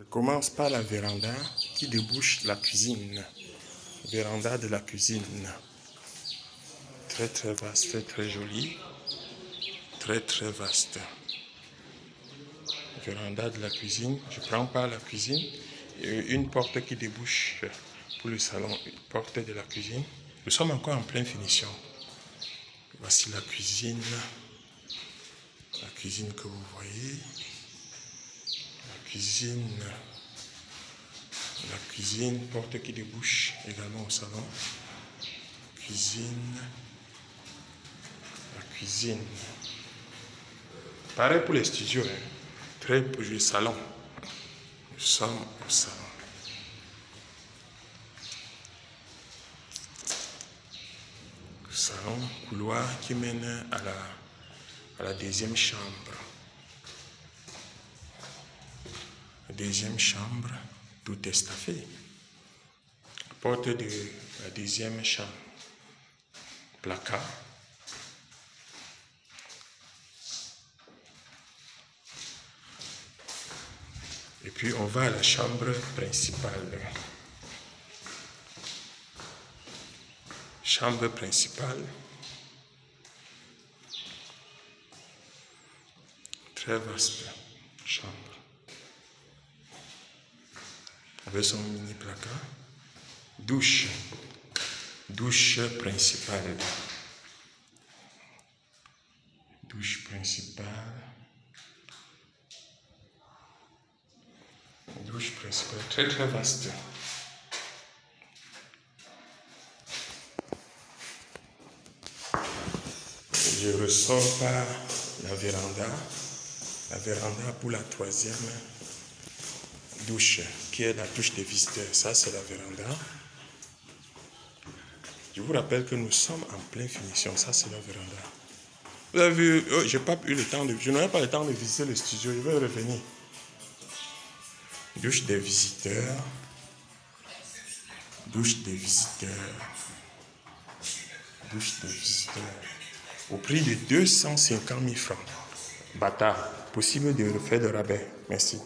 Je commence par la véranda qui débouche la cuisine. Véranda de la cuisine. Très très vaste, très joli. Très très vaste. Véranda de la cuisine. Je prends par la cuisine. Une porte qui débouche pour le salon. Une porte de la cuisine. Nous sommes encore en pleine finition. Voici la cuisine. La cuisine que vous voyez cuisine. La cuisine, porte qui débouche également au salon. Cuisine. La cuisine. Pareil pour les studios. Hein. Très le salon. Nous sommes au salon. Salon, couloir qui mène à la deuxième chambre. Deuxième chambre, tout est staffé. Porte de la deuxième chambre, placard. Et puis on va à la chambre principale. Chambre principale. Très vaste chambre avec son mini placard. Douche. Douche principale. Douche principale. Douche principale. Très très vaste. Je ressors par la véranda. La véranda pour la troisième douche qui est la douche des visiteurs. Ça, c'est la véranda. Je vous rappelle que nous sommes en pleine finition. Ça, c'est la véranda. Vous avez vu, oh, j'ai pas eu le temps de, je n'aurai pas le temps de visiter le studio. Je vais revenir. Douche des visiteurs. Douche des visiteurs. Douche des visiteurs. Au prix de 250 000 francs. Bâtard. Possible de refaire le rabais. Merci.